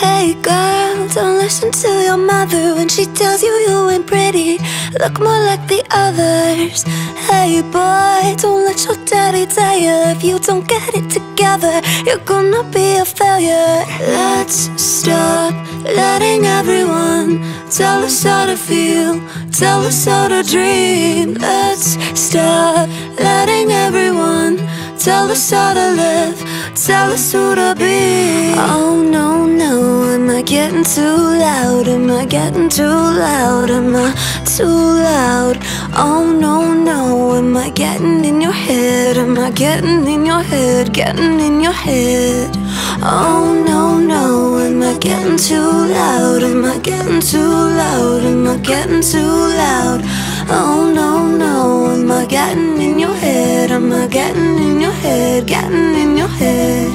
Hey girl, don't listen to your mother when she tells you you ain't pretty. Look more like the others. Hey boy, don't let your daddy tell you if you don't get it together, you're gonna be a failure. Let's stop letting everyone tell us how to feel, tell us how to dream. Let's stop letting everyone tell us how to live, tell us who to be. Oh no, no, am I getting too loud? Am I getting too loud? Am I too loud? Oh no, no, am I getting in your head? Am I getting in your head? Getting in your head? Oh no, no, am I getting too loud? Am I getting too loud? Am I getting too loud? Oh no, no, am I getting in your head? Am I getting in your head? Getting head?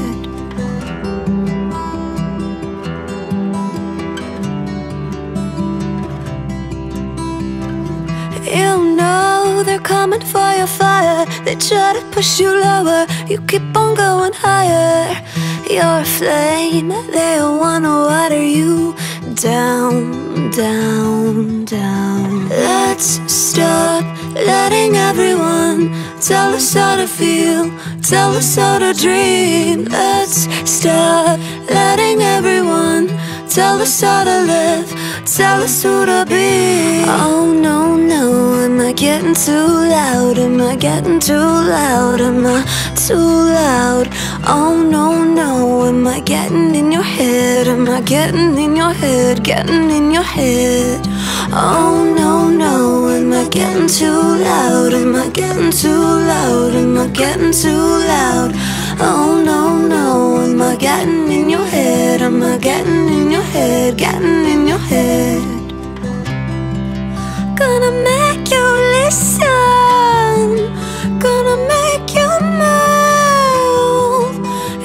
You know they're coming for your fire. They try to push you lower. You keep on going higher. You're a flame. They wanna water you down, down, down. Let's stop letting everyone tell us how to feel, tell us how to dream. Let's stop letting everyone tell us how to live, tell us who to be. Oh no, no, am I getting too loud? Am I getting too loud? Am I too loud? Oh no, no, am I getting in your head? Am I getting in your head? Getting in your head? Oh no, no, am I getting too loud? Am I getting too loud? Am I getting too loud? Oh no, no, am I getting in your head? Am I getting in head? Getting in your head? Gonna make you listen. Gonna make you move.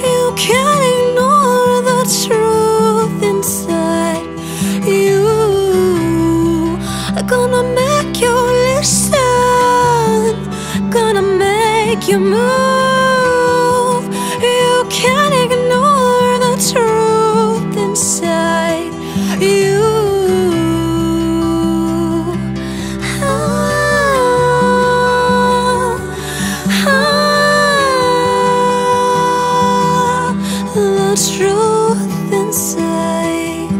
You can't ignore the truth inside you. Gonna make you listen. Gonna make you move. Truth inside.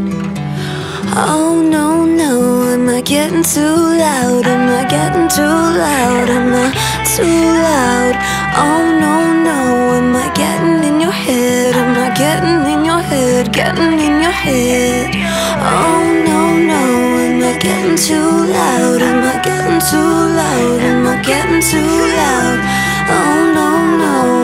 Oh no, no, am I getting too loud? Am I getting too loud? Am I too loud? Oh no, no, am I getting in your head? Am I getting in your head? Getting in your head? Oh no, no, am I getting too loud? Am I getting too loud? Am I getting too oh,